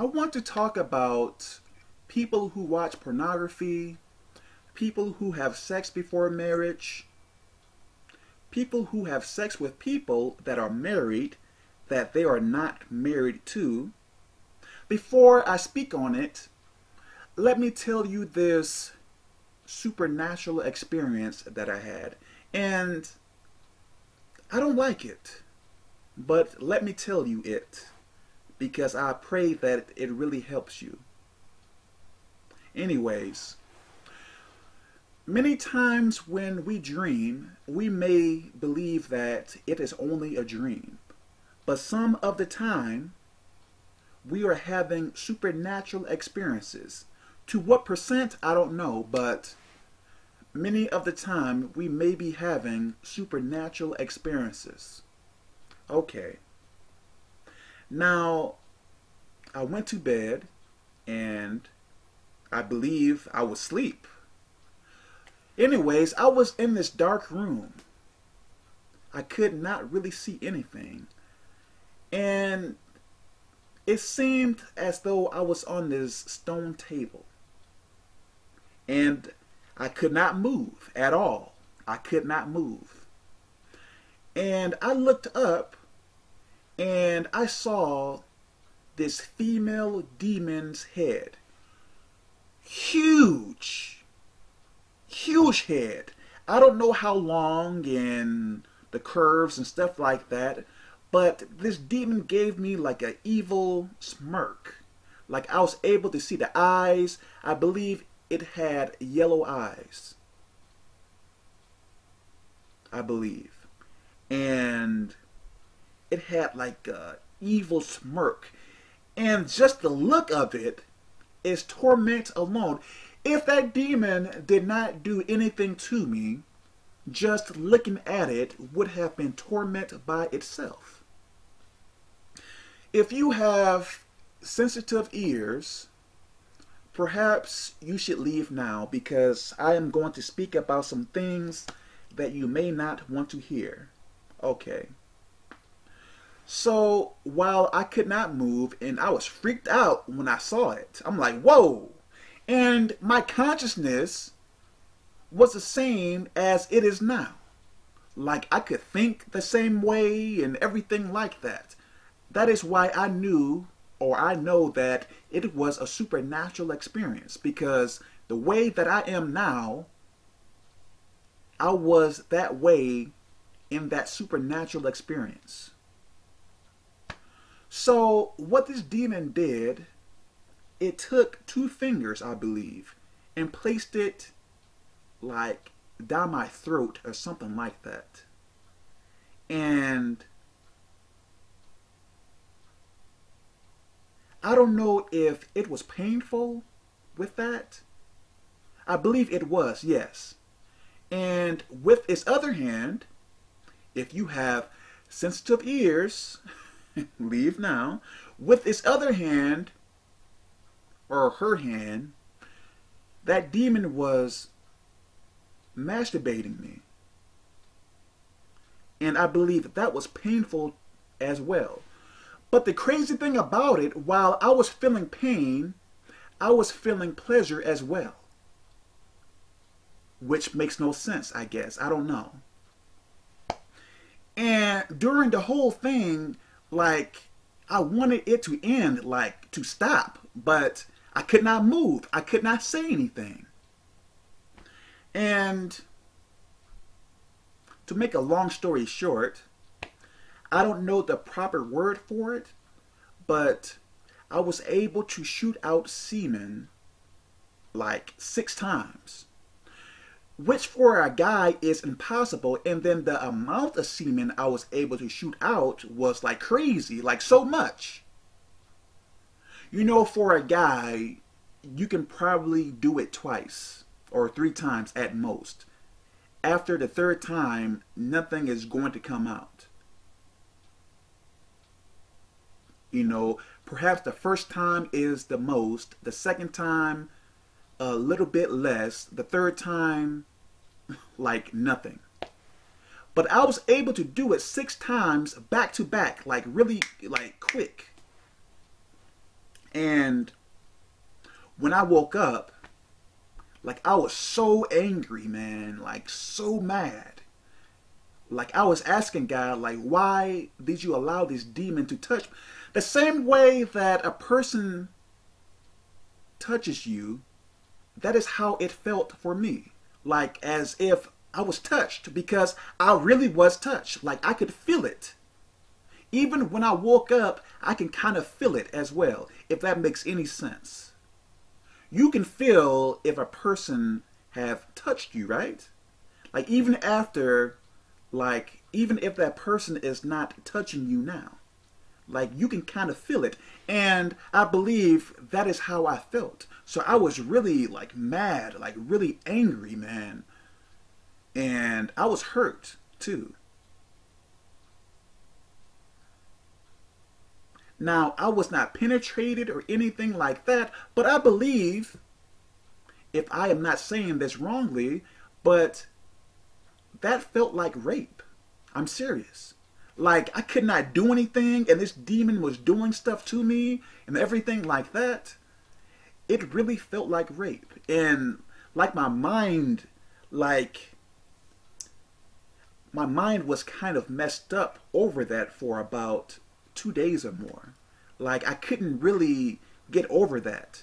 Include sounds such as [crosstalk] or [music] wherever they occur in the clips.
I want to talk about people who watch pornography, people who have sex before marriage, people who have sex with people that are married that they are not married to. Before I speak on it, let me tell you this supernatural experience that I had. And I don't like it, but let me tell you it because I pray that it really helps you. Anyways, many times when we dream, we may believe that it is only a dream. But some of the time, we are having supernatural experiences. To what percent, I don't know, but many of the time we may be having supernatural experiences. Okay. Now, I went to bed and I believe I was asleep. Anyways, I was in this dark room. I could not really see anything. And it seemed as though I was on this stone table. And I could not move at all. I could not move. And I looked up and I saw this female demon's head. Huge. Huge head. I don't know how long and the curves and stuff like that, but this demon gave me like an evil smirk. Like I was able to see the eyes. I believe it had yellow eyes. I believe. And it had like a evil smirk. And just the look of it is torment alone. If that demon did not do anything to me, just looking at it would have been torment by itself. If you have sensitive ears, perhaps you should leave now because I am going to speak about some things that you may not want to hear. Okay. So while I could not move and I was freaked out when I saw it, I'm like, whoa. And my consciousness was the same as it is now. Like I could think the same way and everything like that. That is why I knew or I know that it was a supernatural experience because the way that I am now, I was that way in that supernatural experience. So what this demon did, it took two fingers, I believe, and placed it like down my throat or something like that. And I don't know if it was painful with that. I believe it was, yes. And with its other hand, if you have sensitive ears, [laughs] [laughs] leave now. With his other hand, or her hand, that demon was masturbating me. And I believe that, that was painful as well. But the crazy thing about it, while I was feeling pain, I was feeling pleasure as well. Which makes no sense, I guess. I don't know. And during the whole thing, like I wanted it to end, like to stop, but I could not move. I could not say anything. And to make a long story short, I don't know the proper word for it, but I was able to shoot out semen like six times which for a guy is impossible. And then the amount of semen I was able to shoot out was like crazy, like so much. You know, for a guy, you can probably do it twice or three times at most. After the third time, nothing is going to come out. You know, perhaps the first time is the most, the second time, a little bit less, the third time, [laughs] like nothing. But I was able to do it six times back to back, like really like quick. And when I woke up, like I was so angry, man, like so mad. Like I was asking God, like, why did you allow this demon to touch? The same way that a person touches you, that is how it felt for me. Like as if I was touched because I really was touched. Like I could feel it. Even when I woke up, I can kind of feel it as well, if that makes any sense. You can feel if a person have touched you, right? Like even after, like even if that person is not touching you now, like you can kind of feel it. And I believe that is how I felt. So I was really like mad, like really angry, man. And I was hurt too. Now, I was not penetrated or anything like that, but I believe, if I am not saying this wrongly, but that felt like rape. I'm serious. Like, I could not do anything, and this demon was doing stuff to me and everything like that. It really felt like rape. And, like, my mind, like, my mind was kind of messed up over that for about two days or more. Like I couldn't really get over that.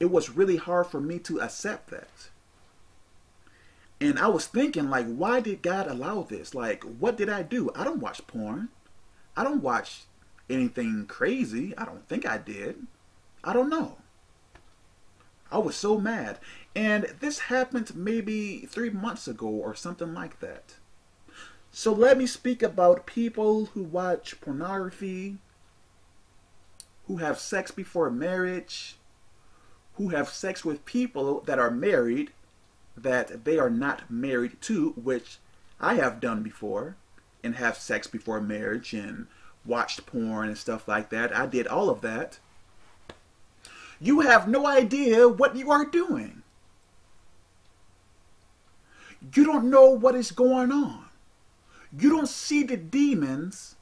It was really hard for me to accept that. And I was thinking, like, why did God allow this? Like, what did I do? I don't watch porn. I don't watch anything crazy. I don't think I did. I don't know. I was so mad. And this happened maybe three months ago or something like that. So let me speak about people who watch pornography, who have sex before marriage, who have sex with people that are married that they are not married to, which I have done before, and have sex before marriage and watched porn and stuff like that. I did all of that. You have no idea what you are doing. You don't know what is going on. You don't see the demons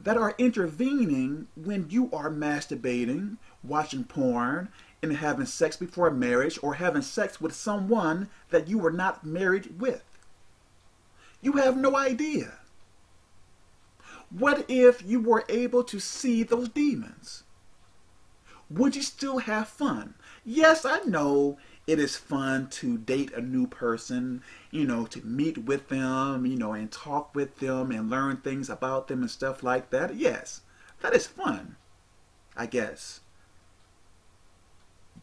that are intervening when you are masturbating, watching porn, and having sex before marriage or having sex with someone that you were not married with. You have no idea. What if you were able to see those demons? Would you still have fun? Yes, I know it is fun to date a new person, you know, to meet with them, you know, and talk with them and learn things about them and stuff like that. Yes, that is fun, I guess.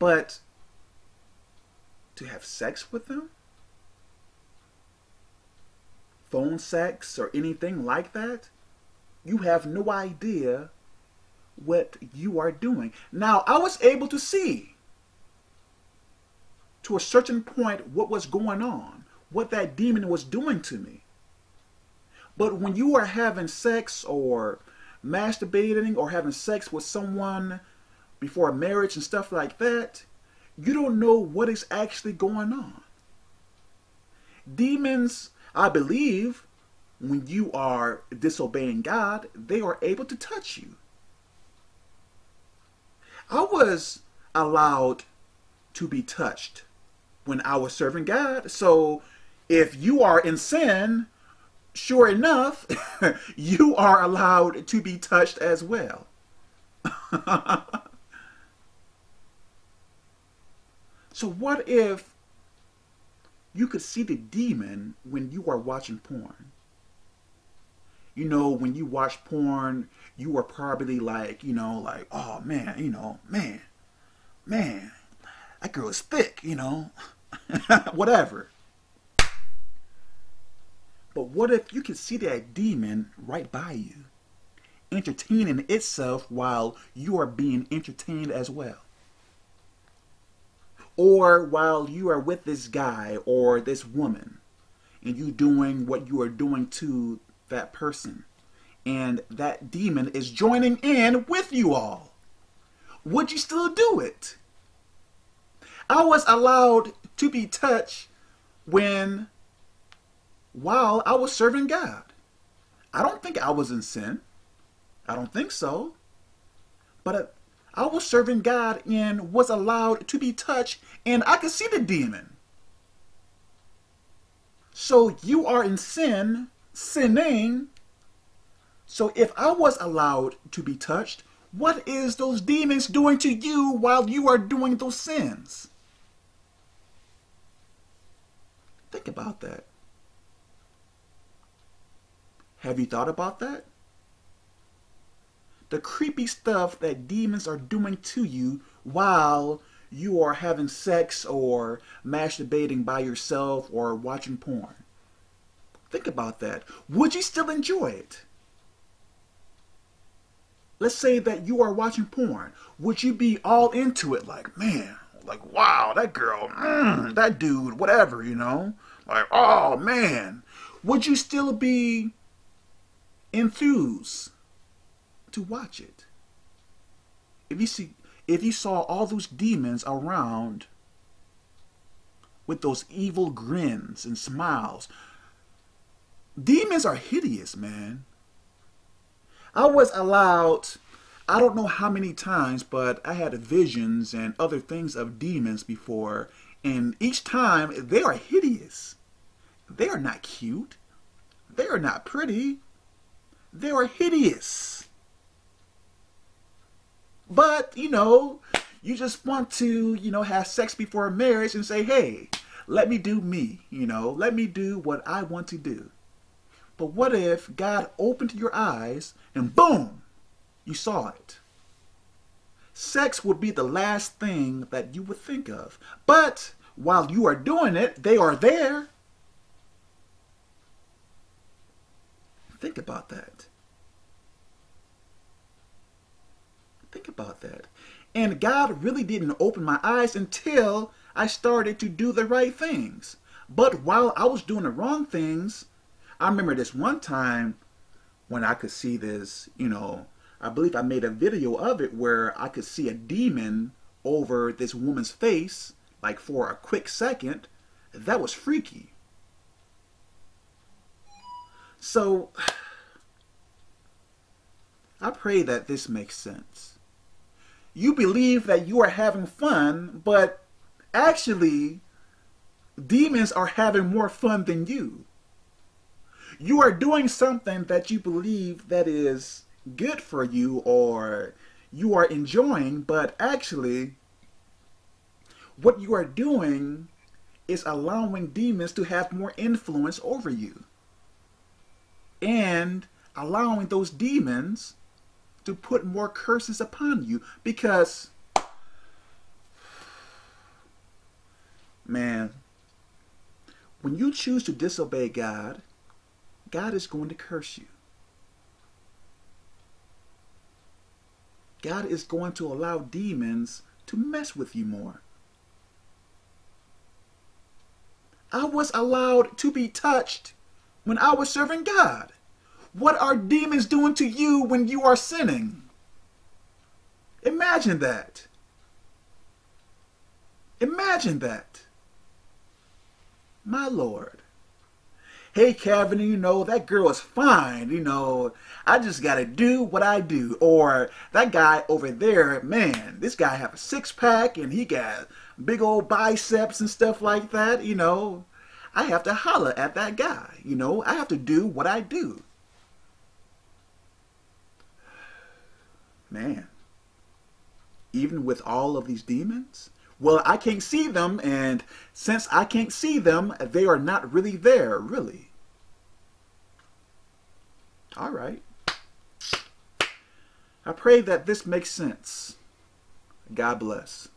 But to have sex with them? Phone sex or anything like that? You have no idea what you are doing. Now, I was able to see to a certain point what was going on, what that demon was doing to me. But when you are having sex or masturbating or having sex with someone before marriage and stuff like that, you don't know what is actually going on. Demons, I believe, when you are disobeying God, they are able to touch you. I was allowed to be touched when I was serving God. So if you are in sin, sure enough, [laughs] you are allowed to be touched as well. [laughs] so what if you could see the demon when you are watching porn? You know, when you watch porn, you are probably like, you know, like, oh man, you know, man, man, that girl is thick, you know, [laughs] whatever. But what if you could see that demon right by you, entertaining itself while you are being entertained as well? Or while you are with this guy or this woman and you doing what you are doing to that person and that demon is joining in with you all. Would you still do it? I was allowed to be touched when, while I was serving God. I don't think I was in sin. I don't think so. But uh, I was serving God and was allowed to be touched, and I could see the demon. So you are in sin, sinning. So if I was allowed to be touched, what is those demons doing to you while you are doing those sins? Think about that. Have you thought about that? The creepy stuff that demons are doing to you while you are having sex or masturbating by yourself or watching porn. Think about that. Would you still enjoy it? Let's say that you are watching porn. Would you be all into it like, man, like, wow, that girl, mm, that dude, whatever, you know? Like, oh, man. Would you still be enthused to watch it? If you see, if you saw all those demons around with those evil grins and smiles, demons are hideous, man. I was allowed, I don't know how many times, but I had visions and other things of demons before, and each time they are hideous. They are not cute. They are not pretty. They are hideous. But, you know, you just want to, you know, have sex before marriage and say, hey, let me do me, you know, let me do what I want to do. But what if God opened your eyes and boom, you saw it? Sex would be the last thing that you would think of. But while you are doing it, they are there. Think about that. Think about that. And God really didn't open my eyes until I started to do the right things. But while I was doing the wrong things, I remember this one time when I could see this, you know, I believe I made a video of it where I could see a demon over this woman's face, like for a quick second. That was freaky. So, [sighs] I pray that this makes sense. You believe that you are having fun, but actually, demons are having more fun than you. You are doing something that you believe that is good for you or you are enjoying, but actually, what you are doing is allowing demons to have more influence over you. And allowing those demons to put more curses upon you because man when you choose to disobey God God is going to curse you. God is going to allow demons to mess with you more. I was allowed to be touched when I was serving God what are demons doing to you when you are sinning? Imagine that. Imagine that. My Lord. Hey, Kevin, you know, that girl is fine. You know, I just got to do what I do. Or that guy over there, man, this guy have a six pack and he got big old biceps and stuff like that. You know, I have to holler at that guy. You know, I have to do what I do. Man, even with all of these demons, well, I can't see them, and since I can't see them, they are not really there, really. All right. I pray that this makes sense. God bless.